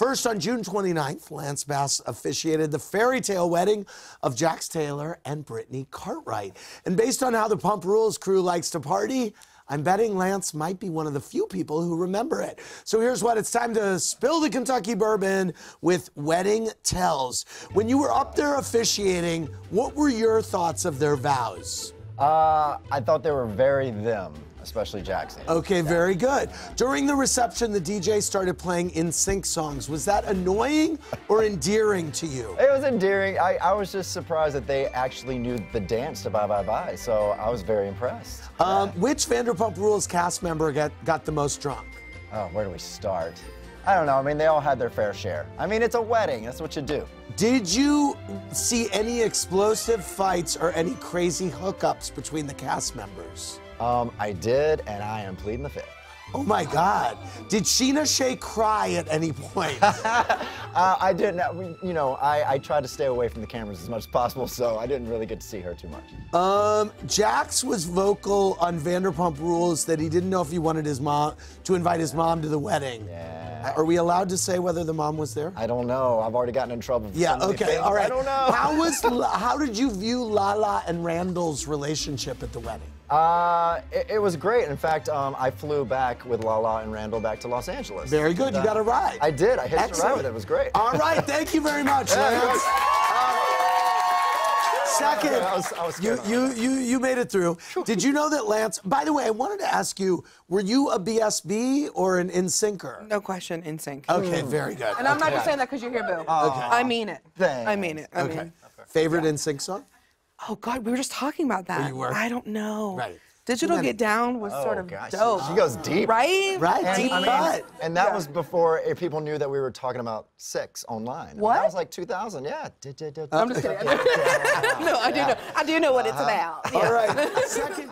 First, on June 29th, Lance Bass officiated the fairy tale wedding of Jax Taylor and Brittany Cartwright. And based on how the Pump Rules crew likes to party, I'm betting Lance might be one of the few people who remember it. So here's what it's time to spill the Kentucky bourbon with Wedding Tells. When you were up there officiating, what were your thoughts of their vows? Uh, I thought they were very them, especially Jackson. Okay, very good. During the reception, the DJ started playing NSYNC songs. Was that annoying or endearing to you? It was endearing. I, I was just surprised that they actually knew the dance to Bye Bye Bye, so I was very impressed. Um, which Vanderpump Rules cast member got, got the most drunk? Oh, where do we start? I don't know. I mean, they all had their fair share. I mean, it's a wedding. That's what you do. Did you see any explosive fights or any crazy hookups between the cast members? Um, I did, and I am pleading the fifth. Oh my God. Did Scheana Shay cry at any point? Uh, I didn't. You know, I, I tried to stay away from the cameras as much as possible, so I didn't really get to see her too much. um, Jax was vocal on Vanderpump Rules that he didn't know if he wanted his mom to invite his mom to the wedding. Yeah. Are we allowed to say whether the mom was there? I don't know. I've already gotten in trouble. Yeah, okay, things. all right. I don't know. How was how did you view Lala and Randall's relationship at the wedding? Uh, it, it was great. In fact, um, I flew back with Lala and Randall back to Los Angeles. Very good. And, You got a ride. I did. I hitched a ride with it. It was great. All right, thank you very much, Yeah. Second, I was- I was you, you, you, you made it through. Did you know that Lance, by the way, I wanted to ask you, were you a BSB or an NSYNCer? No question, NSYNC. Okay, very mm. good. And I'm not just saying that because you're here, Boo. Oh. I mean it. I mean it. I Okay. mean. Favorite NSYNC song? Oh God, we were just talking about oh, that. you were? I don't know. Right. Digital Get Down was sort Oh, of gosh. dope. She goes deep. Right? Right, And, deep I mean, cut. and that Yeah. was before people knew that we were talking about sex online. What? That was like 2000. Yeah. I'm just kidding. no, I do know. I do know what it's uh-huh. about. Yeah. All right, second.